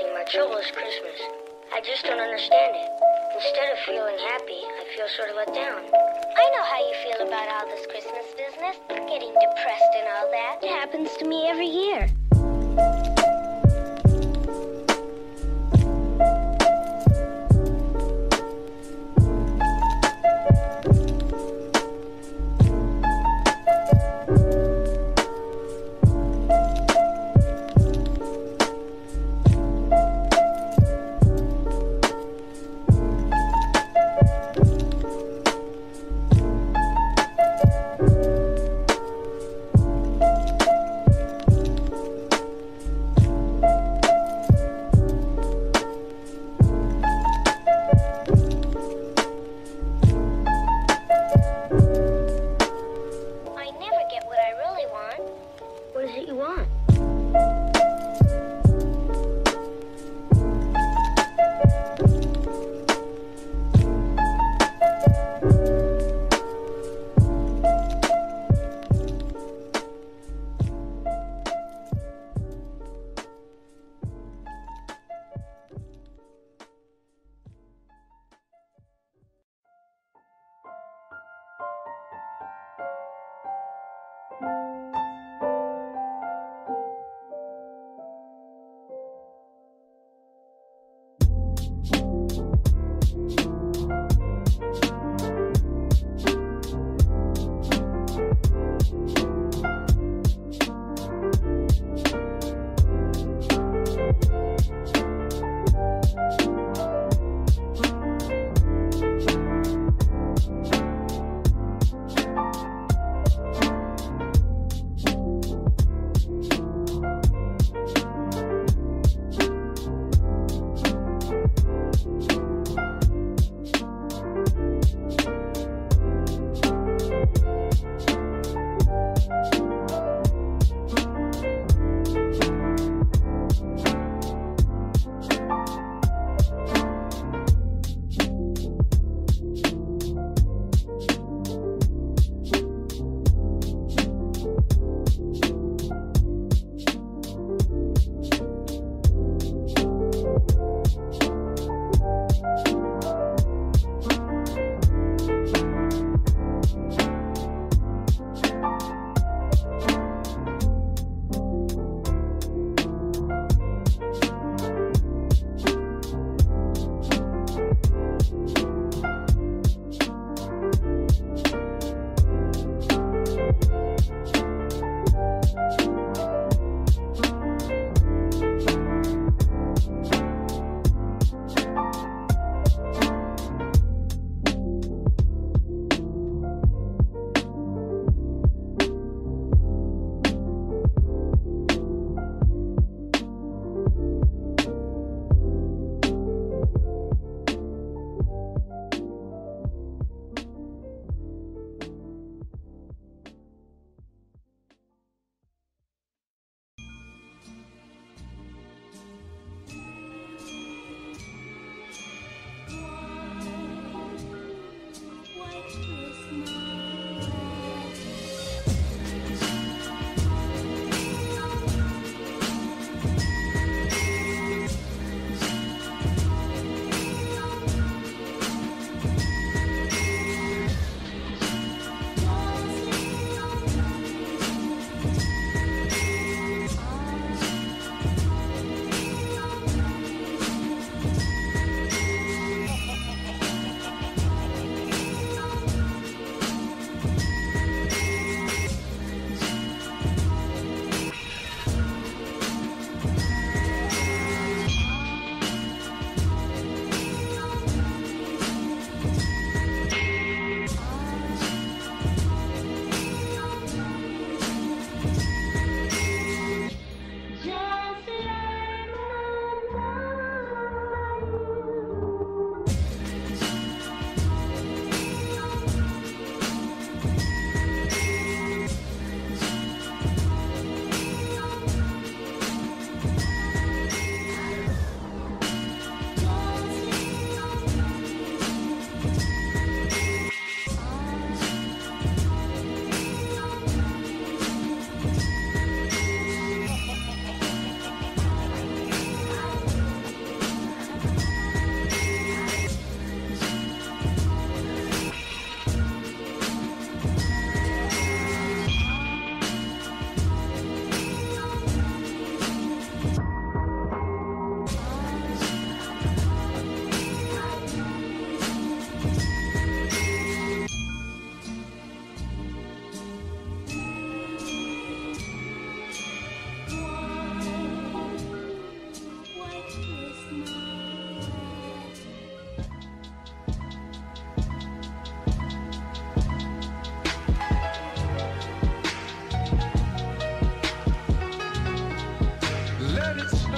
my trouble is Christmas. I just don't understand it. Instead of feeling happy, I feel sort of let down. I know how you feel about all this Christmas business, getting depressed and all that. It happens to me every year.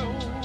know.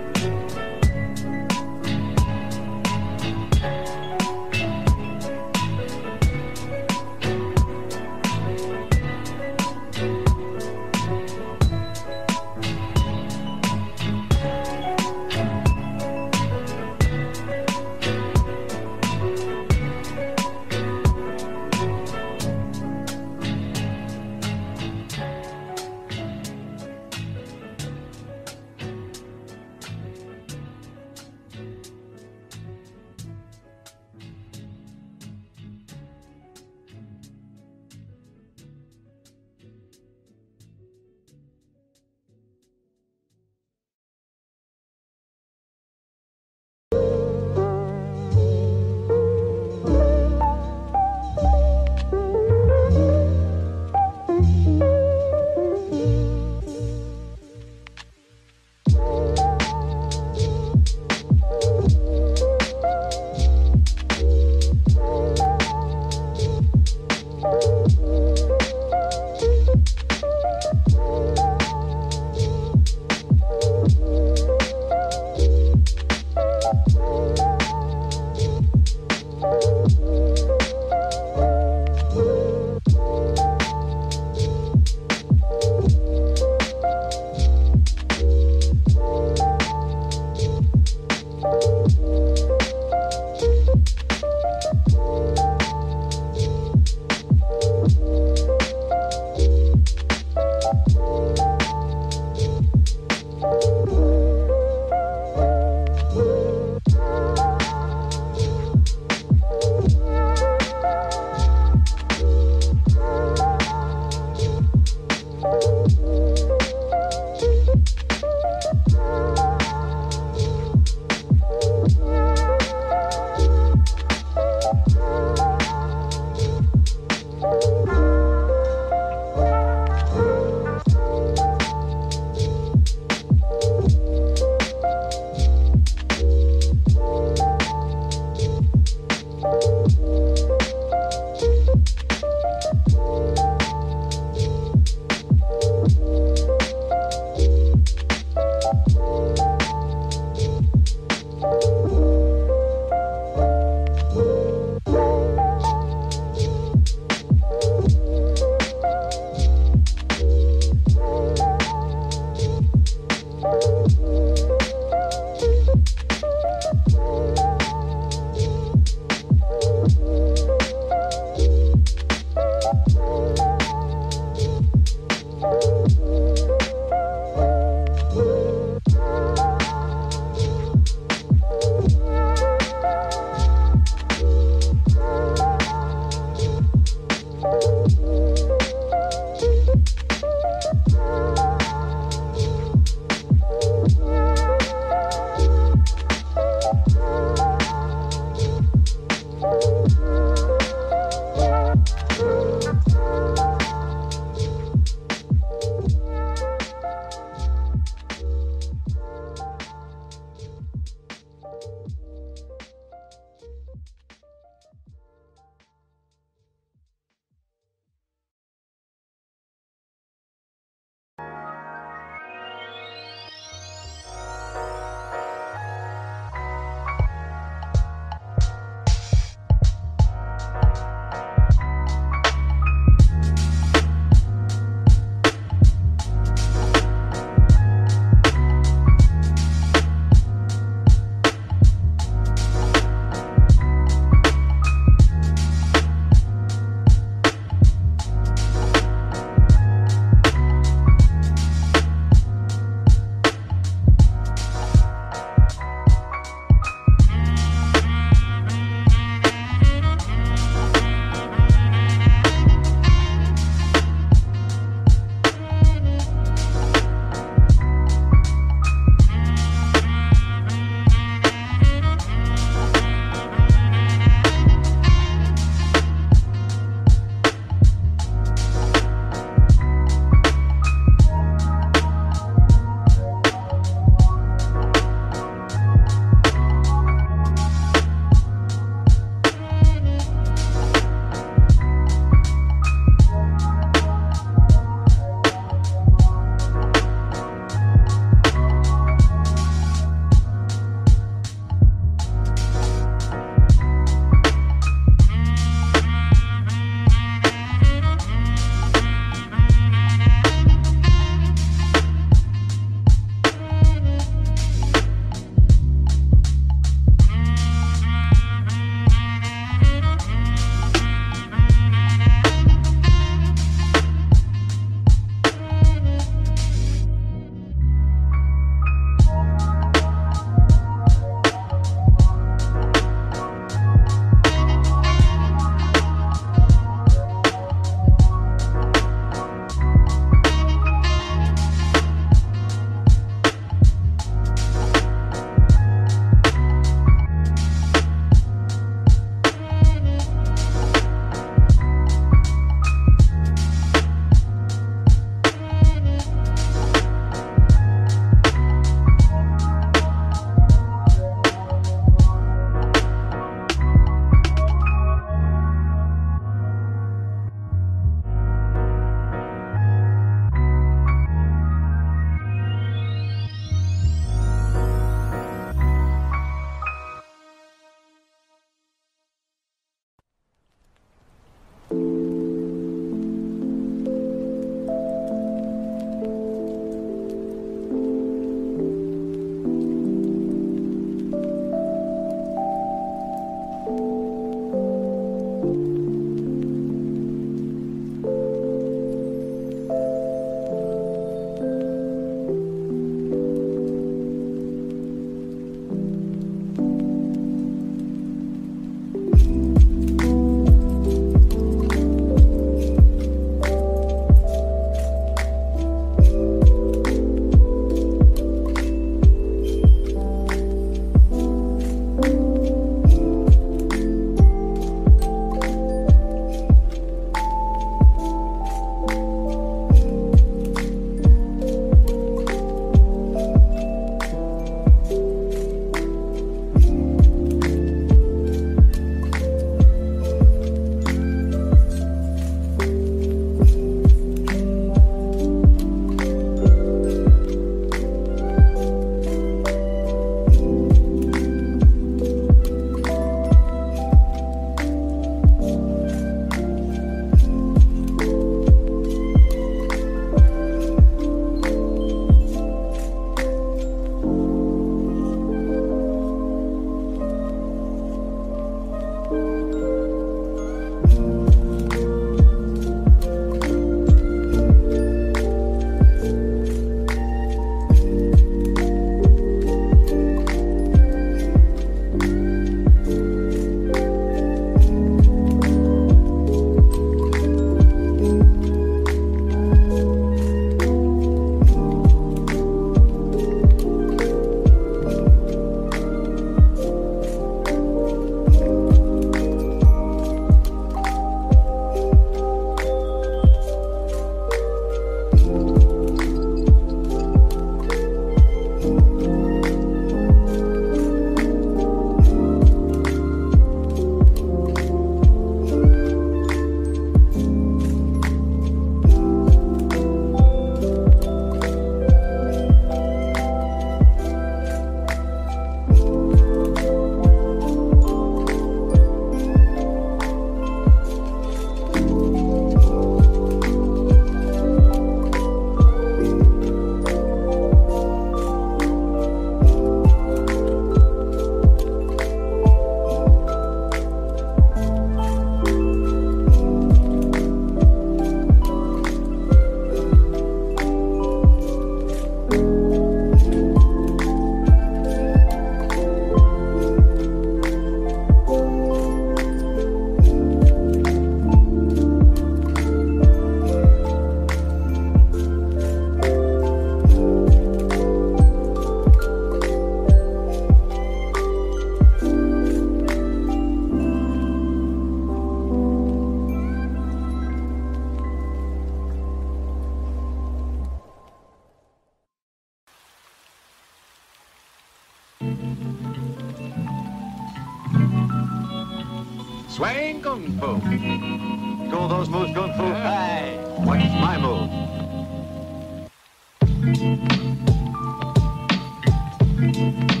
Everything